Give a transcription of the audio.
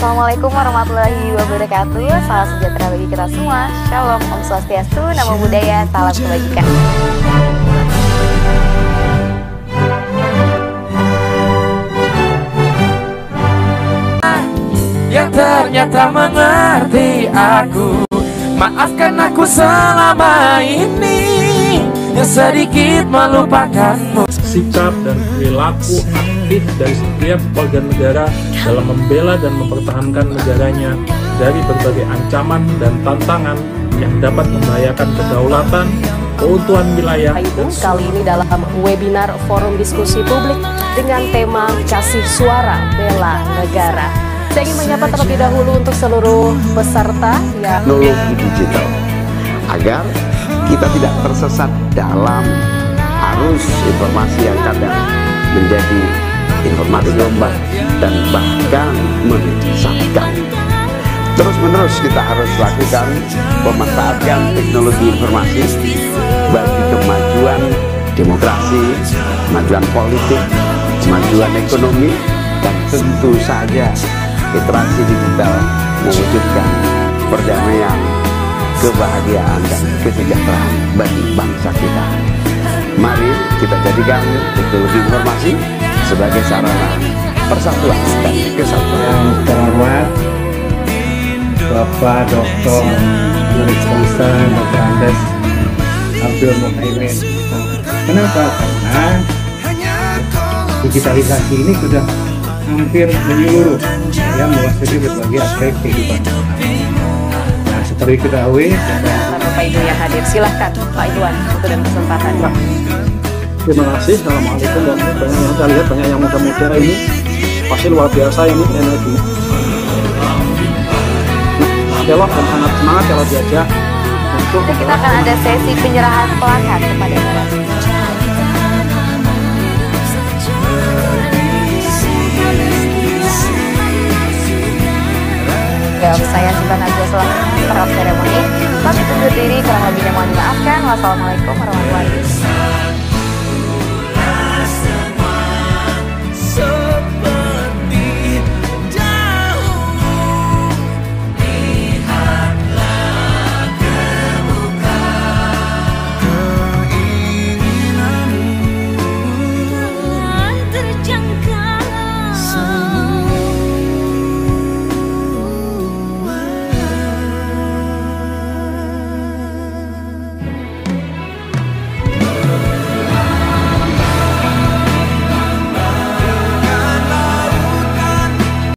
Assalamualaikum warahmatullahi wabarakatuh. Salam sejahtera bagi kita semua. Shalom, Om Swastiastu, Namo Buddhaya, Salam Kebajikan. Yang ternyata mengerti aku Maafkan aku selama ini. Yang sedikit melupakanmu. Sikap dan perilaku aktif dari setiap warga negara dalam membela dan mempertahankan negaranya dari berbagai ancaman dan tantangan yang dapat membahayakan kedaulatan, keutuhan wilayah, itu kali ini dalam webinar forum diskusi publik dengan tema kasih suara bela negara. Saya ingin menyapa terlebih dahulu untuk seluruh peserta yang teknologi digital agar kita tidak tersesat dalam arus informasi yang kadang menjadi informasi gelombang dan bahkan menyesatkan. Terus menerus kita harus lakukan memanfaatkan teknologi informasi bagi kemajuan demokrasi, kemajuan politik, kemajuan ekonomi, dan tentu saja literasi digital mewujudkan perdamaian, kebahagiaan, dan kesejahteraan bagi bangsa kita. Mari kita jadikan teknologi informasi sebagai sarana persatuan dan kesatuan. Yang terhormat Bapak Dr. Menurut Komisar Dr. Andes Abdul Muhaimin. Kenapa? Karena digitalisasi ini sudah hampir menyeluruh ya menguasai berbagai aspek kehidupan. Nah, seperti diketahui, Bapak Ibu yang hadir, silahkan Pak Iwan untuk dan kesempatan. Terima kasih. Assalamualaikum dan banyak yang saya lihat banyak yang muda-muda ini pasti luar biasa ini energi. Dewa dan sangat semangat kalau diajak untuk Kita akan ada sesi penyerahan plakat kepada narasumber Ya, saya Siva Najwa selaku serap seremoni. Kami undur diri, kurang lebihnya mohon dimaafkan. Wassalamualaikum warahmatullahi wabarakatuh.